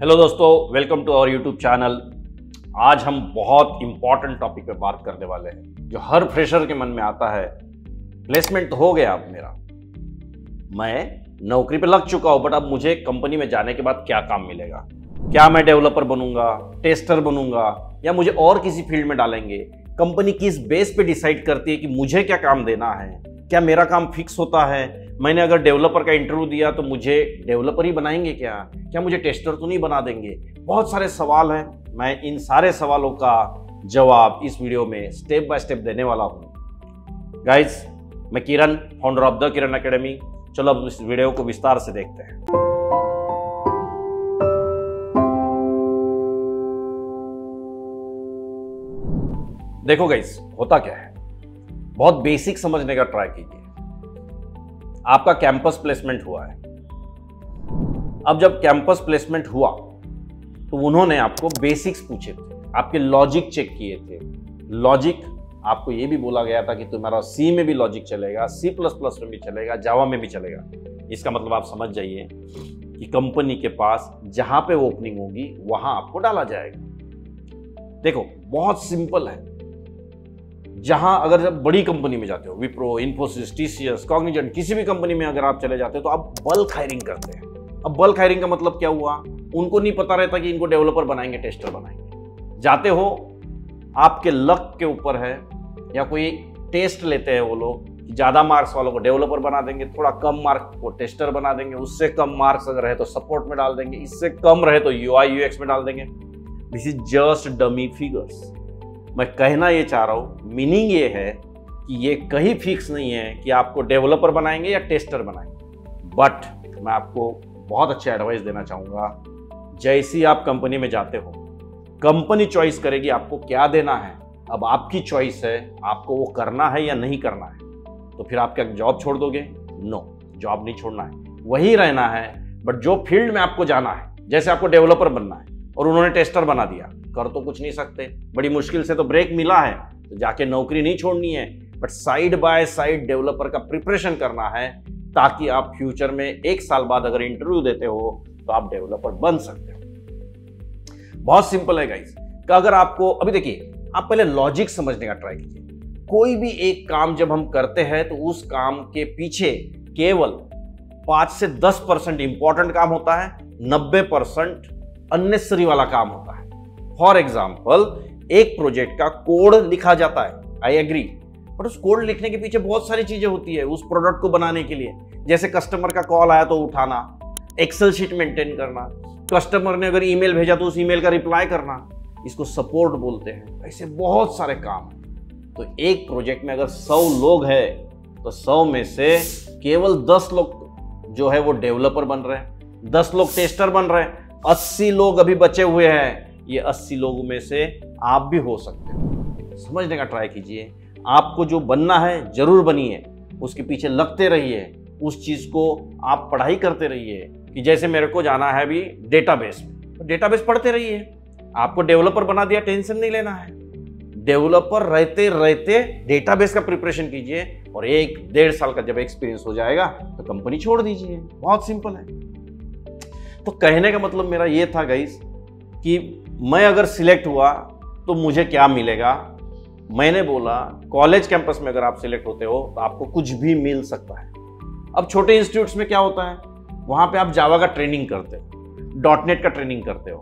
Hello दोस्तों welcome to our YouTube channel आज हम बहुत इंपॉर्टेंट टॉपिक पे बात करने वाले हैं, जो हर फ्रेशर के मन में आता है। प्लेसमेंट हो गया अब मेरा। मैं नौकरी पे लग चुका हूँ बट अब मुझे कंपनी में जाने के बाद क्या काम मिलेगा? क्या मैं डेवलपर बनूँगा टेस्टर बनूँगा, या मुझे और किसी फ़ील्ड में डालेंगे? कंपनी किस बेस पे डिसाइड करती है कि मुझे क्या काम देना है? क्या मेरा काम फिक्स होता है? मैंने अगर डेवलपर का इंटरव्यू दिया तो मुझे डेवलपर ही बनाएँगे क्या? क्या मुझे टेस्टर तो नहीं बना देंगे? बहुत सारे सवाल हैं। मैं इन सारे सवालों का जवाब इस वीडियो में स्टेप बाय स्टेप देने वाला हूँ। गाइज़ मैं Kiran founder of the Kiran academy चलो अब इस वीडियो को विस्तार से देखते हैं। देखो गाइस होता क्या है? बहुत बेसिक समझने का ट्राई कीजिए। आपका कैंपस प्लेसमेंट हुआ है। अब जब कैंपस प्लेसमेंट हुआ तो उन्होंने आपको बेसिक्स पूछे थे, आपके लॉजिक चेक किए थे। लॉजिक आपको ये भी बोला गया था कि तुम्हारा सी में भी लॉजिक चलेगा सी प्लस प्लस में भी चलेगा जावा में भी चलेगा। इसका मतलब आप समझ जाइए कि कंपनी के पास जहाँ पे ओपनिंग होगी, वहाँ आपको डाला जाएगा। देखो, बहुत सिंपल है। जहाँ अगर जब बड़ी कंपनी में जाते हो विप्रो इन्फोसिस टीसीएस कॉग्निजेंट किसी भी कंपनी में अगर आप चले जाते हो तो आप बल्क हायरिंग करते हैं। अब बल्क हायरिंग का मतलब क्या हुआ? उनको नहीं पता रहता कि इनको डेवलपर बनाएँगे टेस्टर बनाएँगे। जाते हो, आपके लक के ऊपर है, या कोई टेस्ट लेते हैं वो लोग ज़्यादा मार्क्स वालों को डेवलपर बना देंगे, थोड़ा कम मार्क्स को टेस्टर बना देंगे, उससे कम मार्क्स अगर रहे तो सपोर्ट में डाल देंगे, इससे कम रहे तो यू आई में डाल देंगे। This is just dummy figures मैं कहना ये चाह रहा हूँ मीनिंग ये है कि ये कहीं फिक्स नहीं है कि आपको डेवलपर बनाएँगे या टेस्टर बनाएँगे। बट मैं आपको बहुत अच्छे एडवाइस देना चाहूँगा, जैसी आप कंपनी में जाते हो कंपनी चॉइस करेगी आपको क्या देना है। अब आपकी चॉइस है, आपको वो करना है या नहीं करना है तो फिर आप क्या जॉब छोड़ दोगे? नो जॉब नहीं छोड़ना है। वही रहना है बट जो फ़ील्ड में आपको जाना है, जैसे आपको डेवलपर बनना है, और उन्होंने टेस्टर बना दिया कर तो कुछ नहीं सकते। बड़ी मुश्किल से तो ब्रेक मिला है। तो जाके नौकरी नहीं छोड़नी है। But side by side developer का प्रिपरेशन करना है ताकि आप फ्यूचर में एक साल बाद अगर इंटरव्यू देते हो तो आप डेवलपर बन सकते हो। बहुत सिंपल है गाइस अगर आपको, अभी देखिए, आप पहले लॉजिक समझने का ट्राई कीजिए। कोई भी एक काम जब हम करते हैं तो उस काम के पीछे केवल पाँच से दस परसेंट इंपॉर्टेंट काम होता है, नब्बे परसेंट अननेसरी वाला काम होता है। फॉर एग्ज़ाम्पल एक प्रोजेक्ट का कोड लिखा जाता है आई एग्री बट उस कोड लिखने के पीछे बहुत सारी चीज़ें होती है उस प्रोडक्ट को बनाने के लिए। जैसे कस्टमर का कॉल आया तो उठाना एक्सेल शीट मेंटेन करना कस्टमर ने अगर ईमेल भेजा तो उस ईमेल का रिप्लाई करना। इसको सपोर्ट बोलते हैं, ऐसे बहुत सारे काम। तो एक प्रोजेक्ट में अगर सौ लोग है तो सौ में से केवल दस लोग जो है वो डेवलपर बन रहे हैं, दस लोग टेस्टर बन रहे हैं, अस्सी लोग अभी बचे हुए हैं। ये अस्सी लोगों में से आप भी हो सकते हो। समझने का ट्राई कीजिए। आपको जो बनना है, ज़रूर बनिए। उसके पीछे लगते रहिए। उस चीज़ को आप पढ़ाई करते रहिए कि जैसे मेरे को जाना है अभी डेटाबेस में। तो डेटाबेस पढ़ते रहिए। आपको डेवलपर बना दिया टेंशन नहीं लेना है। डेवलपर रहते रहते डेटाबेस का प्रिपरेशन कीजिए और एक डेढ़ साल का जब एक्सपीरियंस हो जाएगा तो कंपनी छोड़ दीजिए। बहुत सिंपल है। तो कहने का मतलब मेरा ये था गाइस कि मैं अगर सिलेक्ट हुआ तो मुझे क्या मिलेगा? मैंने बोला, कॉलेज कैंपस में अगर आप सिलेक्ट होते हो तो आपको कुछ भी मिल सकता है। अब छोटे इंस्टीट्यूट्स में क्या होता है? वहाँ पे आप जावा का ट्रेनिंग करते हो डॉटनेट का ट्रेनिंग करते हो।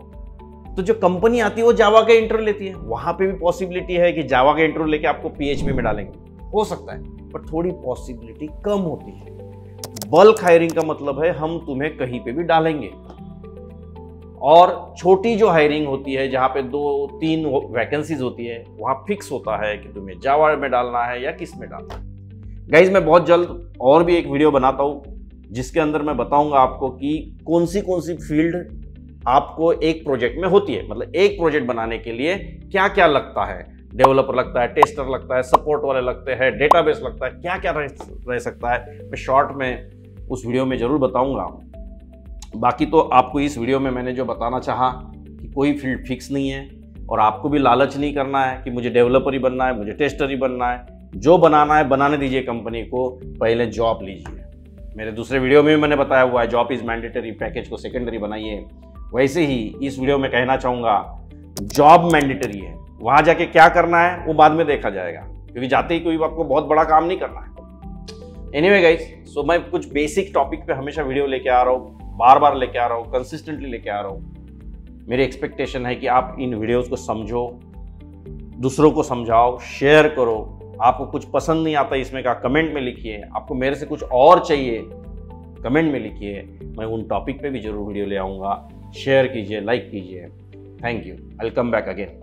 तो जो कंपनी आती है, वो जावा का इंटरव्यू लेती है। वहाँ पे भी पॉसिबिलिटी है कि जावा का इंटरव्यू लेके आपको पीएचपी में डालेंगे। हो सकता है, पर थोड़ी पॉसिबिलिटी कम होती है। बल्क हायरिंग का मतलब है, हम तुम्हें कहीं पे भी डालेंगे। और छोटी जो हायरिंग होती है जहाँ पे दो तीन वैकेंसीज होती है वहाँ फिक्स होता है कि तुम्हें जावा में डालना है या किसमें डालना है। गाइज़ मैं बहुत जल्द और भी एक वीडियो बनाता हूँ जिसके अंदर मैं बताऊँगा आपको कि कौन सी कौन सी फ़ील्ड आपको एक प्रोजेक्ट में होती है। मतलब एक प्रोजेक्ट बनाने के लिए क्या क्या लगता है? डेवलपर लगता है टेस्टर लगता है सपोर्ट वाले लगते हैं डेटाबेस लगता है क्या क्या रह, रह सकता है? मैं शॉर्ट में उस वीडियो में ज़रूर बताऊँगा। बाकी तो आपको इस वीडियो में मैंने जो बताना चाहा कि कोई फ़ील्ड फिक्स नहीं है और आपको भी लालच नहीं करना है कि मुझे डेवलपर ही बनना है, मुझे टेस्टर ही बनना है। जो बनाना है, बनाने दीजिए कंपनी को, पहले जॉब लीजिए। मेरे दूसरे वीडियो में भी मैंने बताया हुआ है, जॉब इज़ मैंडेटरी, पैकेज को सेकेंडरी बनाइए। वैसे ही इस वीडियो में कहना चाहूँगा, जॉब मैंडेटरी है। वहाँ जाके क्या करना है, वो बाद में देखा जाएगा। क्योंकि जाते ही कोई आपको बहुत बड़ा काम नहीं करना है। एनी वे गाइज़ सो मैं कुछ बेसिक टॉपिक पे हमेशा वीडियो लेके आ रहा हूँ। बार बार लेके आ रहा हूँ कंसिस्टेंटली लेके आ रहा हूँ। मेरी एक्सपेक्टेशन है कि आप इन वीडियोस को समझो, दूसरों को समझाओ शेयर करो। आपको कुछ पसंद नहीं आता इसमें का कमेंट में लिखिए। आपको मेरे से कुछ और चाहिए कमेंट में लिखिए। मैं उन टॉपिक पे भी ज़रूर वीडियो ले आऊँगा। शेयर कीजिए लाइक कीजिए। Thank you I come back again